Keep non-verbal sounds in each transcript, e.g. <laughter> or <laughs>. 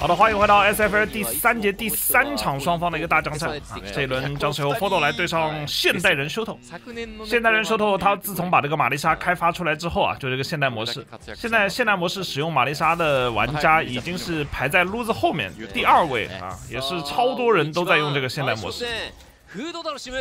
好的，欢迎回到 SFL 第三节第三场双方的一个大将战啊！这一轮将是由 Fodo 来对上现代人 Shoto。现代人 Shoto 他自从把这个玛丽莎开发出来之后啊，就这个现代模式。现在现代模式使用玛丽莎的玩家已经是排在 Lose 后面第二位啊，也是超多人都在用这个现代模式。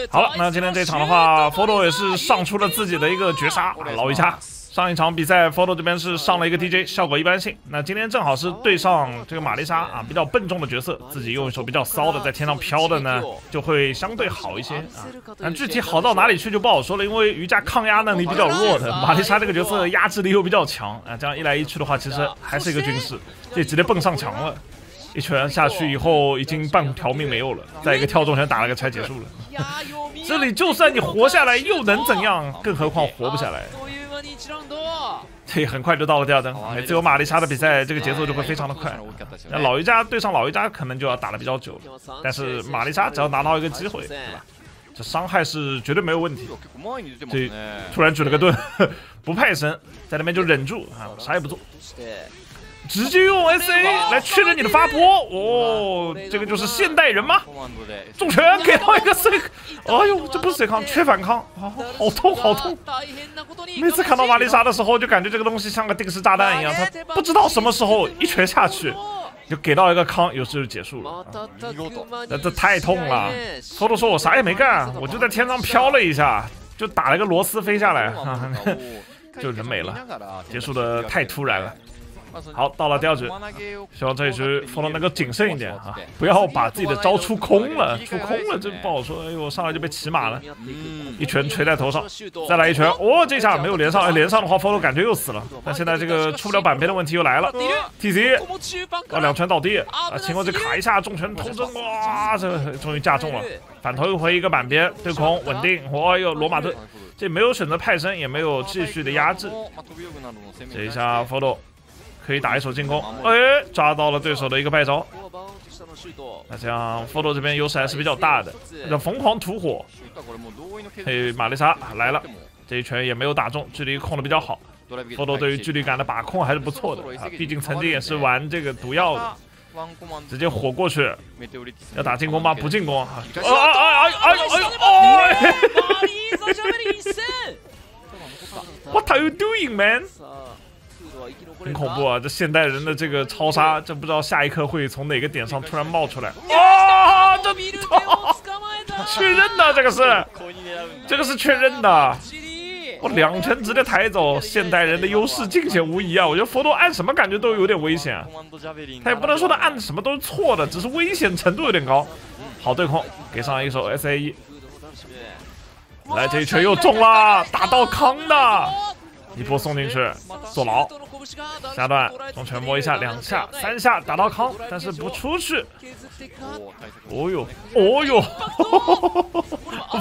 好了，那今天这场的话，Fodo 也是上出了自己的一个绝杀，老一家。上一场比赛，Foto 这边是上了一个 DJ，效果一般性。那今天正好是对上这个玛丽莎啊，比较笨重的角色，自己用一手比较骚的在天上飘的呢，就会相对好一些啊。但具体好到哪里去就不好说了，因为瑜伽抗压能力比较弱的玛丽莎这个角色压制力又比较强啊。这样一来一去的话，其实还是一个军事，这直接蹦上墙了，一拳下去以后已经半条命没有了，再一个跳重拳打了个才结束了。这里就算你活下来又能怎样？更何况活不下来。这很快就到了第二灯，哎，这有玛丽莎的比赛，这个节奏就会非常的快。那老一家对上老一家，可能就要打的比较久。但是玛丽莎只要拿到一个机会，对吧？这伤害是绝对没有问题。这突然举了个盾，不派生，在那边就忍住啊，啥也不做。直接用 S A 来确认你的发波。哦，这个就是现代人吗？重拳给到一个 C，哎呦，这不是 C 抗，缺反抗。啊，好痛好痛！每次看到瓦丽莎的时候，就感觉这个东西像个定时炸弹一样，他不知道什么时候一拳下去就给到一个康，有时就结束了。那这太痛了。偷偷说我啥也没干，我就在天上飘了一下，就打了个螺丝飞下来，<laughs> 就人没了，结束的太突然了。好，到了第二局，希望这一局风龙能够谨慎一点啊，不要把自己的招出空了，出空了这不好说。哎呦，上来就被骑马了，一拳锤在头上，再来一拳，哦，这下没有连上，哎连上的话风龙感觉又死了。但现在这个出不了板边的问题又来了，T C，啊，两拳倒地，啊，秦国这卡一下重拳偷针，哇，这终于架中了，反头又回一个板边对空稳定，哦呦，罗马盾，这没有选择派生，也没有继续的压制，这一下 Fodo。可以打一手进攻，哎，抓到了对手的一个败招。那这样 f o 这边优势还是比较大的。那疯狂吐火，嘿，玛丽莎来了，这一拳也没有打中，距离控的比较好。f o 对于距离感的把控还是不错的啊，毕竟曾经也是玩这个毒药的，直接火过去。要打进攻吗？不进攻。啊啊啊啊啊啊！哎！What are you doing, man? 很恐怖啊！这现代人的这个超杀，这不知道下一刻会从哪个点上突然冒出来。啊！这确认的，这个是，这个是确认的。我两拳直接抬走，现代人的优势尽显无疑啊！我觉得佛陀按什么感觉都有点危险，他也不能说他按什么都是错的，只是危险程度有点高。好对空，给上一手 S A E，来这一拳又中了，打到康的。一波送进去，坐牢。下段重拳摸一下，两下、三下打到康，但是不出去。哦呦，哦呦，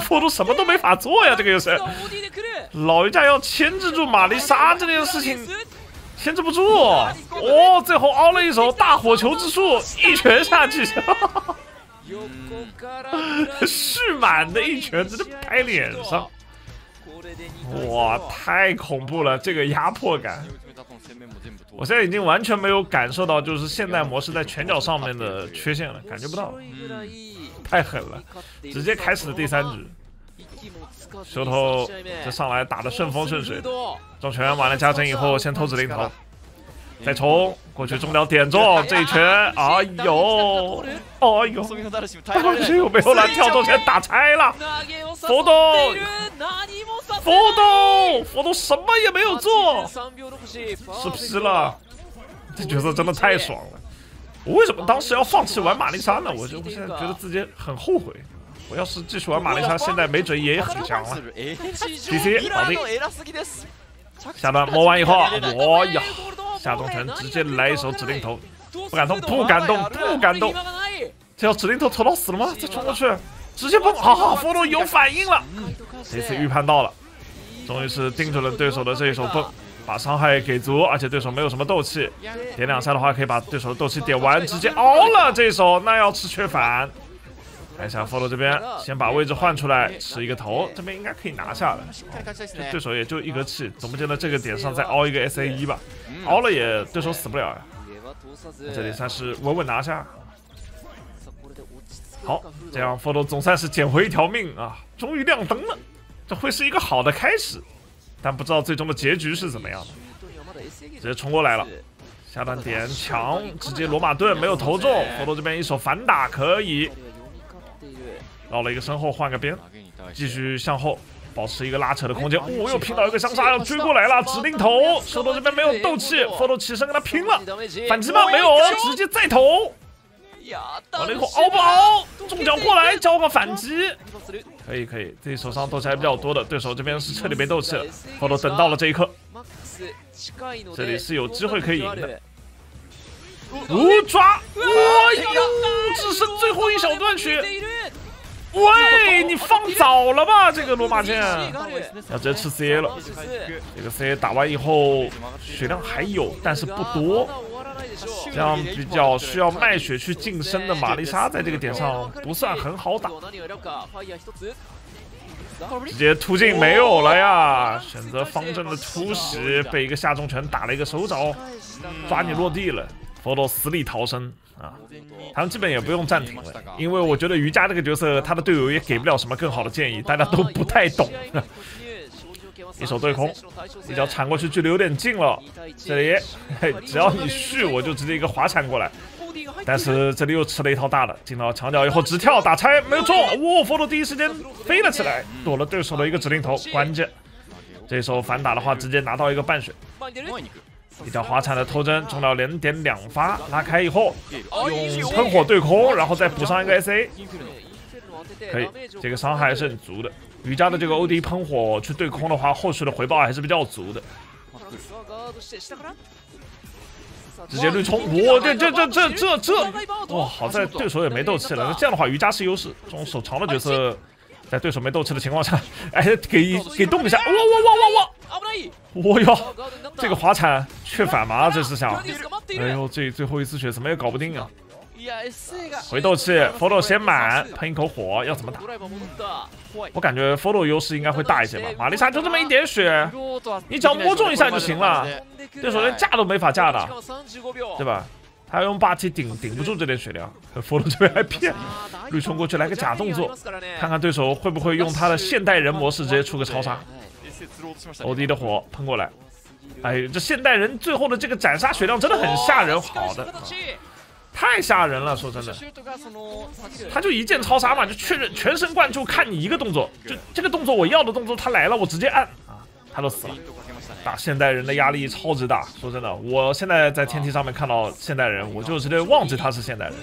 破都什么都没法做呀！这个游戏，老一家要牵制住玛丽莎这件事情，牵制不住。哦，最后凹了一手大火球之术，一拳下去，蓄满的一拳直接拍脸上。哇，太恐怖了！这个压迫感，我现在已经完全没有感受到就是现代模式在拳脚上面的缺陷了，感觉不到，太狠了，直接开始了第三局，舌头这上来打的顺风顺水，重拳完了加成以后先偷指令头。再冲过去，中了点中这一拳，哎呦，哎呦，当时有没有了？跳中拳打拆了，佛动，佛动，佛动什么也没有做，失皮了。这角色真的太爽了。我为什么当时要放弃玩玛丽莎呢？我就现在觉得自己很后悔。我要是继续玩玛丽莎，现在没准也很强了。DC 搞定。下段摸完以后，我 <laughs> 呀。<laughs> 下重拳直接来一手指令头，不敢动，不敢动，不敢动。这要指令头抽到死了吗？再冲过去，直接蹦！好好，佛罗有反应了，这次预判到了，终于是盯准了对手的这一手蹦，把伤害给足，而且对手没有什么斗气，点两下的话可以把对手的斗气点完，直接熬了这一手，那要吃缺反。看一下 follow 这边，先把位置换出来，吃一个头，这边应该可以拿下了。对手也就一格气，总不见得这个点上再凹一个 S A 一吧？凹了也对手死不了呀。这里算是稳稳拿下。好，这样 follow 总算是捡回一条命啊，终于亮灯了，这会是一个好的开始，但不知道最终的结局是怎么样的。直接冲过来了，下段点抢，直接罗马盾没有投中，佛罗这边一手反打可以，绕了一个身后换个边，继续向后保持一个拉扯的空间。哦，又拼到一个相杀，要追过来了，指定投。石头这边没有斗气，佛罗起身跟他拼了，反击吗？没有，直接再投。完了以后熬不熬？重脚过来交个反击，可以可以，自己手上斗气还比较多的，对手这边是彻底没斗气了。佛罗等到了这一刻，这里是有机会可以赢的。五抓，哇哟，只剩最后一小段血。喂，你放早了吧，这个罗马剑，要直接吃 C A 了。这个 C A 打完以后血量还有，但是不多。这样比较需要卖血去晋升的玛丽莎，在这个点上不算很好打，直接突进没有了呀！选择方阵的突袭，被一个下重拳打了一个手掌，抓你落地了。佛罗死里逃生啊！他们基本也不用暂停了，因为我觉得瑜伽这个角色，他的队友也给不了什么更好的建议，大家都不太懂。<laughs> 一手对空，一脚铲过去，距离有点近了。这里，嘿，<laughs> 只要你续，我就直接一个滑铲过来。但是这里又吃了一套大的，进到墙角以后直跳打拆，没有中。<laughs> 哇，佛罗第一时间飞了起来，躲了对手的一个指令头。关键，这手反打的话，直接拿到一个半血。一脚滑铲的偷针，中了连点两发，拉开以后用喷火对空，然后再补上一个 SA。可以，这个伤害还是很足的。瑜伽的这个 OD 喷火去对空的话，后续的回报还是比较足的。直接绿冲，我这这这这这这，哇！好在对手也没斗气了。那这样的话，瑜伽是优势。这种手长的角色，在对手没斗气的情况下，<laughs> 哎，给给动一下，哇哇哇哇哇！我哟，这个滑铲却反麻？这是想，哎呦，这最后一次血怎么也搞不定啊！回斗气，佛罗先满，喷一口火，要怎么打？我感觉佛罗优势应该会大一些吧。玛丽莎就这么一点血，你只要摸中一下就行了。对手连架都没法架的，对吧？他用霸气顶顶不住这点血量。佛罗这边还骗，绿冲过去来个假动作，看看对手会不会用他的现代人模式直接出个超杀。欧迪的火喷过来，哎，这现代人最后的这个斩杀血量真的很吓人，好的。太吓人了，说真的，他就一键超杀嘛，就确认全神贯注看你一个动作，就这个动作我要的动作他来了，我直接按啊，他都死了。打现代人的压力超级大，说真的，我现在在天梯上面看到现代人，我就直接忘记他是现代人，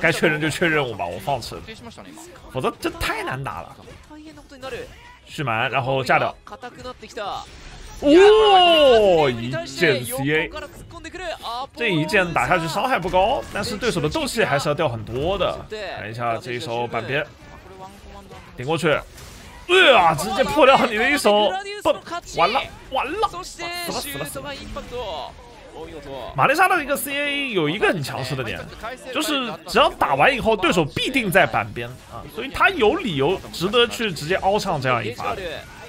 该确认就确认我吧，我放弃了，否则这太难打了。蓄满，然后炸掉。哦，一剑 CA，这一剑打下去伤害不高，但是对手的斗气还是要掉很多的。看一下这一手板边，顶过去，哎呀，直接破掉你的一手，不，完了完了，死了死了死了。玛丽莎的一个 CA 有一个很强势的点，就是只要打完以后，对手必定在板边啊，所以他有理由值得去直接凹上这样一发，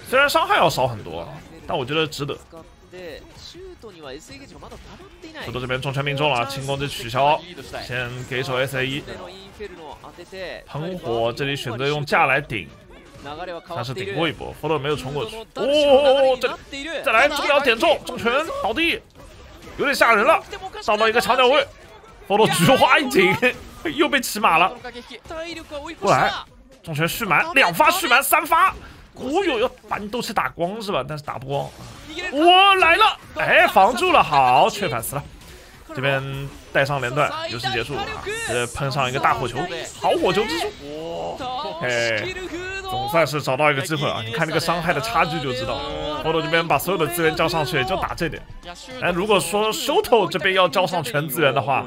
虽然伤害要少很多。但我觉得值得。土豆这边重拳命中了，轻攻就取消，先给一手 S A 一。喷火这里选择用架来顶，但是顶过一波，福多没有冲过去。哦，这再来重脚点中，重拳倒地，有点吓人了。上到一个墙角位，福多菊花一紧，又被骑马了。过来，重拳蓄满，两发蓄满，三发。哦呦，要把你斗气打光是吧？但是打不光。我来了，哎，防住了，好，却反死了。这边带上连段，游戏结束啊！这喷上一个大火球，好火球之术，嘿，总算是找到一个机会啊！你看这个伤害的差距就知道。佛罗这边把所有的资源交上去，就打这点。哎，如果说 Shoto 这边要交上全资源的话，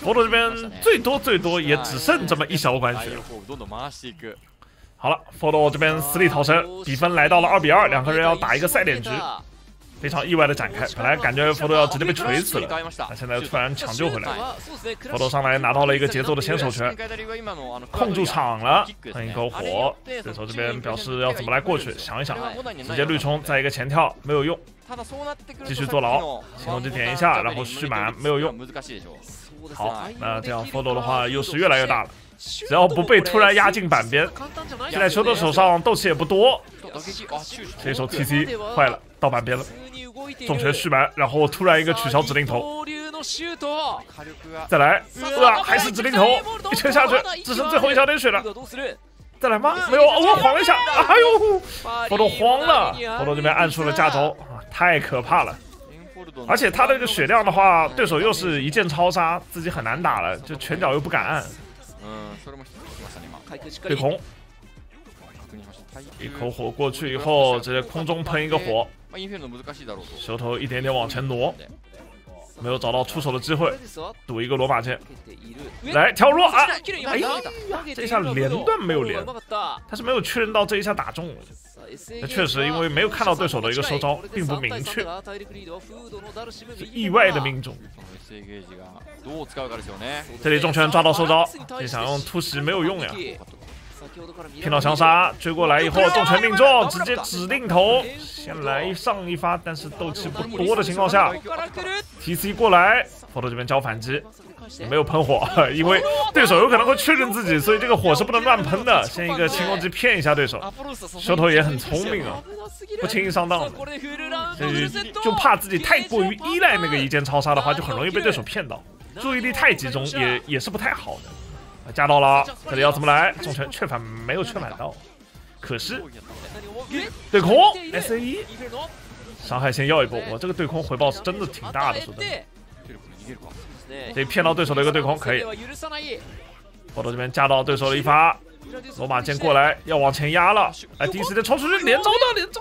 佛罗这边最多最多也只剩这么一小管血。好了，佛罗这边死里逃生，比分来到了二比二，两个人要打一个赛点局，非常意外的展开。本来感觉佛罗要直接被锤死了，但现在突然抢救回来。佛罗上来拿到了一个节奏的先手拳，控住场了，喷一口火。对手这边表示要怎么来过去，想一想，直接绿冲再一个前跳没有用，继续坐牢，青龙就点一下，然后蓄满没有用。好，那这样 f o d o 的话优势越来越大了，只要不被突然压进板边。现在球的手上斗气也不多，这一手 TC 坏了，到板边了，重拳蓄满，然后突然一个取消指令头，再来，哇，还是指令头，一拳下去，只剩最后一小点血了。再来吗？没有，我晃了一下，哎呦，波多慌了，波多这边按出了加招，太可怕了。而且他这个血量的话，对手又是一剑超杀，自己很难打了，就拳脚又不敢按。对空，一口火过去以后，直接空中喷一个火，舌头一点点往前挪。没有找到出手的机会，赌一个罗马剑，来跳入啊！哎呀，这一下连段没有连，他是没有确认到这一下打中了。那确实，因为没有看到对手的一个收招，并不明确，是意外的命中。这里重拳抓到收招，你想用突袭没有用呀。拼到强杀，追过来以后重拳命中，直接指定头，先来上一发，但是斗气不多的情况下，T C 过来，佛头这边交反击，没有喷火，<laughs> 因为对手有可能会确认自己，所以这个火是不能乱喷的，先一个轻攻击骗一下对手，舌头也很聪明啊，不轻易上当的，所以就怕自己太过于依赖那个一剑超杀的话，就很容易被对手骗到，注意力太集中也也是不太好的。加到了，这里要怎么来？重拳却反没有却反到，可是对空 S A E，伤害先要一波，我这个对空回报是真的挺大的，说真的。这骗到对手的一个对空可以，我到这边架到对手的一发，罗马剑过来要往前压了，哎，第一时间冲出去连招的连招，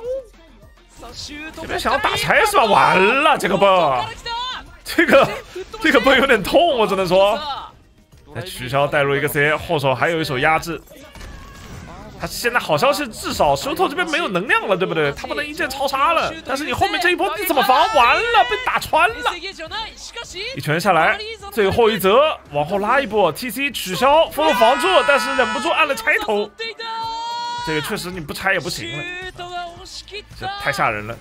这边想要打拆是吧？完了，这个泵，这个这个泵有点痛，我只能说。取消带入一个 C，后手还有一手压制。他现在好消息，至少石头这边没有能量了，对不对？他不能一剑超杀了。但是你后面这一波你怎么防？完了，被打穿了。一拳下来，最后一则，往后拉一波，TC 取消，封了防住，但是忍不住按了拆头。这个确实你不拆也不行了，这太吓人了。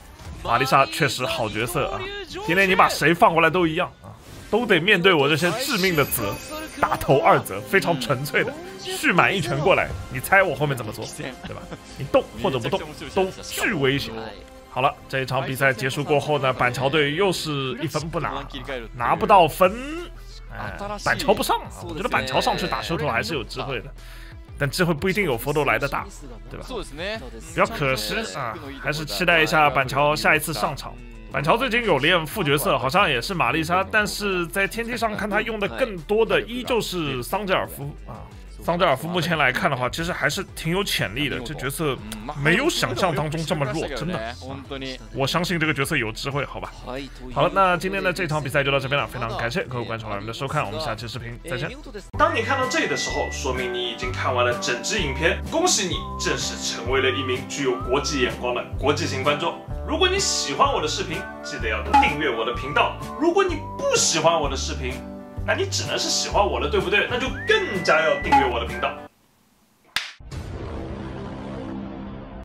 玛丽莎确实好角色啊，今天你把谁放过来都一样啊，都得面对我这些致命的责。大头二则非常纯粹的，蓄满一拳过来，你猜我后面怎么做，对吧？你动或者不动都巨危险。好了，这一场比赛结束过后呢，板桥队又是一分不拿，拿不到分。哎，板桥不上啊，我觉得板桥上去打修头还是有机会的，但机会不一定有佛头来的大，对吧？比较可惜啊，还是期待一下板桥下一次上场。板桥最近有练副角色，好像也是玛丽莎，但是在天梯上看他用的更多的依旧是桑吉尔夫啊。桑吉尔夫目前来看的话，其实还是挺有潜力的。这角色没有想象当中这么弱，真的。我相信这个角色有机会，好吧。好了，那今天的这场比赛就到这边了，非常感谢各位观众朋友们的收看，我们下期视频再见。当你看到这里的时候，说明你已经看完了整支影片，恭喜你，正式成为了一名具有国际眼光的国际型观众。如果你喜欢我的视频，记得要订阅我的频道。如果你不喜欢我的视频，那你只能是喜欢我了，对不对？那就更加要订阅我的频道。